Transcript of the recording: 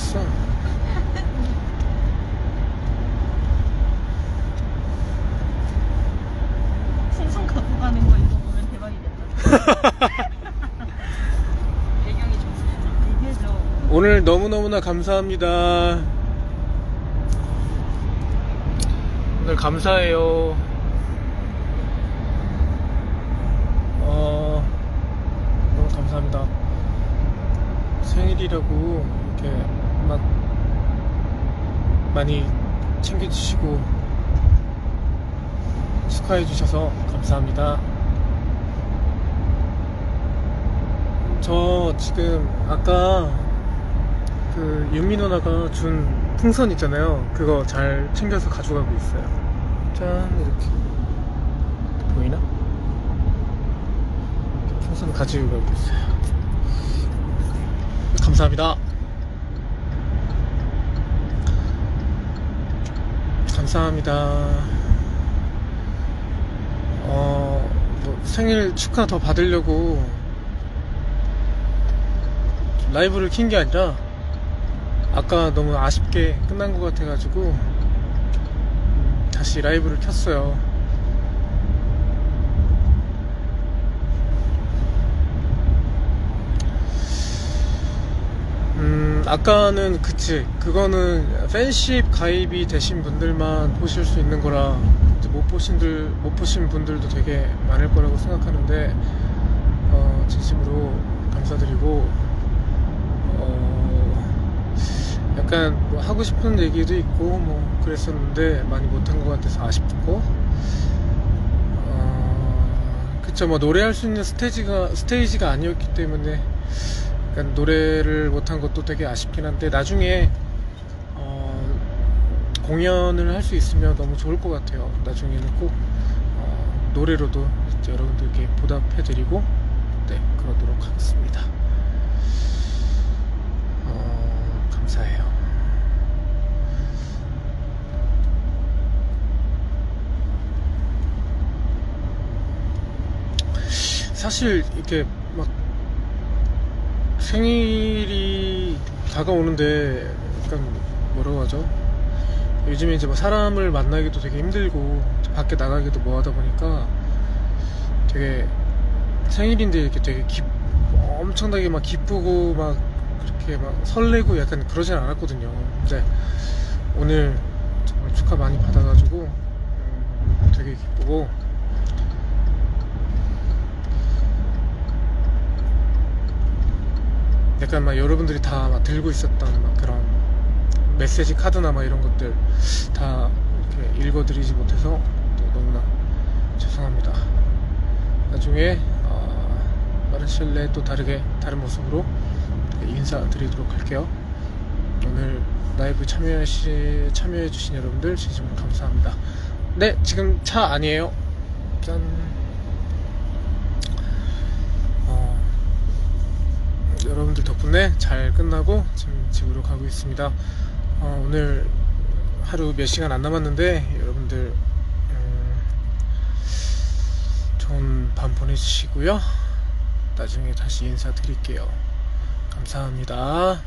있어. 풍선 갖고 가는 거 이거 보면 대박이겠다. 배경이 좋습니다. 오늘 너무너무나 감사합니다. 오늘 감사해요. 어, 너무 감사합니다. 생일이라고 이렇게 막 많이 챙겨주시고 축하해 주셔서 감사합니다. 저 지금 아까 그 윤미 누나가 준 풍선 있잖아요. 그거 잘 챙겨서 가져가고 있어요. 짠 이렇게 보이나? 풍선 가지고 가고 있어요. 감사합니다. 감사합니다. 어, 뭐 생일 축하 더 받으려고 라이브를 킨 게 아니라 아까 너무 아쉽게 끝난 것 같아가지고 음, 다시 라이브를 켰어요. 음, 아까는 그치. 그거는 팬십 가입이 되신 분들만 보실 수 있는 거라 못 보신들 못 보신 분들도 되게 많을 거라고 생각하는데 어, 진심으로 감사드리고 어, 약간 뭐 하고 싶은 얘기도 있고 뭐 그랬었는데 많이 못한 것 같아서 아쉽고 어, 그쵸 뭐 노래할 수 있는 스테이지가 스테이지가 아니었기 때문에 약간 노래를 못한 것도 되게 아쉽긴 한데 나중에 어, 공연을 할 수 있으면 너무 좋을 것 같아요. 나중에는 꼭 어, 노래로도 여러분들께 보답해드리고 네 그러도록 하겠습니다. 어, 감사해요. 사실 이렇게 막 생일이 다가오는데 약간 뭐라고 하죠? 요즘에 이제 뭐 사람을 만나기도 되게 힘들고 밖에 나가기도 뭐 하다 보니까 되게 생일인데 이렇게 되게 기, 엄청나게 막 기쁘고 막 그렇게 막 설레고 약간 그러진 않았거든요. 근데 오늘 정말 축하 많이 받아가지고 음, 되게 기쁘고 약간 막 여러분들이 다 막 들고 있었던 막 그런 메시지 카드나 막 이런 것들 다 이렇게 읽어드리지 못해서 또 너무나 죄송합니다. 나중에 어, 마르실레 또 다르게 다른 모습으로 인사드리도록 할게요. 오늘 라이브 참여하시, 참여해주신 여러분들 진심으로 감사합니다. 네, 지금 차 아니에요. 짠. 어, 여러분들 덕분에 잘 끝나고 지금 집으로 가고 있습니다. 어, 오늘 하루 몇 시간 안 남았는데 여러분들 음, 좋은 밤 보내주시고요. 나중에 다시 인사드릴게요. 감사합니다.